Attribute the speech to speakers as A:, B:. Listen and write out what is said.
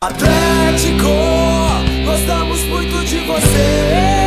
A: Atlético, gostamos muito de você.